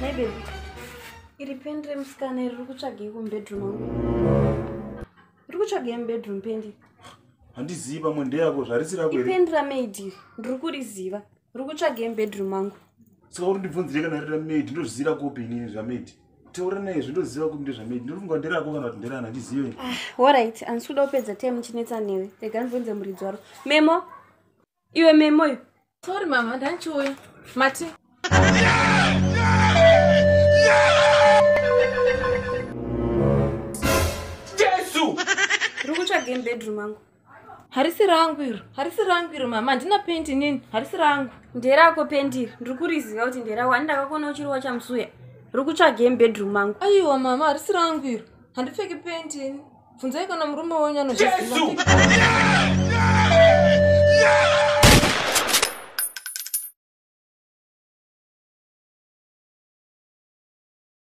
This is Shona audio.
nai bebi iri pendi remusikana iri riri kutsvagei kumubedroom angu riri kutsvagei mubedroom pendi. Handizivi pamwe ndeyako zvarisi rako here? Ipendi ramaidi ndiri kuriziva riri kutsvagei mubedroom angu saka uri ndibvunzire kana riri ramaidi ndozvizira kopi inini zvamaidi taura naye zvindoziva kuti ndezvamaidi ndiri kunga nderako kana kuti nderana handizive allright handisi kuda kupedza time muchinetsa newe. Rega ndibvunze muridzi waro. Memo? Iwe memo iyo sori mama ndanchiuya mati riri kutsvagei mubedroom angu? Harisi rangu iro harisi rangu iro mama handina pendi nini harisi rangu. Nderako pendi iri ndiri kuriziva kuti nderako handi ndakakuona uchiriwa chamusuya? Riri kutsvagei mubedroom angu. Aiwa mama harisi rangu iro handipfeki pendi ini. Bvunzai kana murume wenyu anozviziva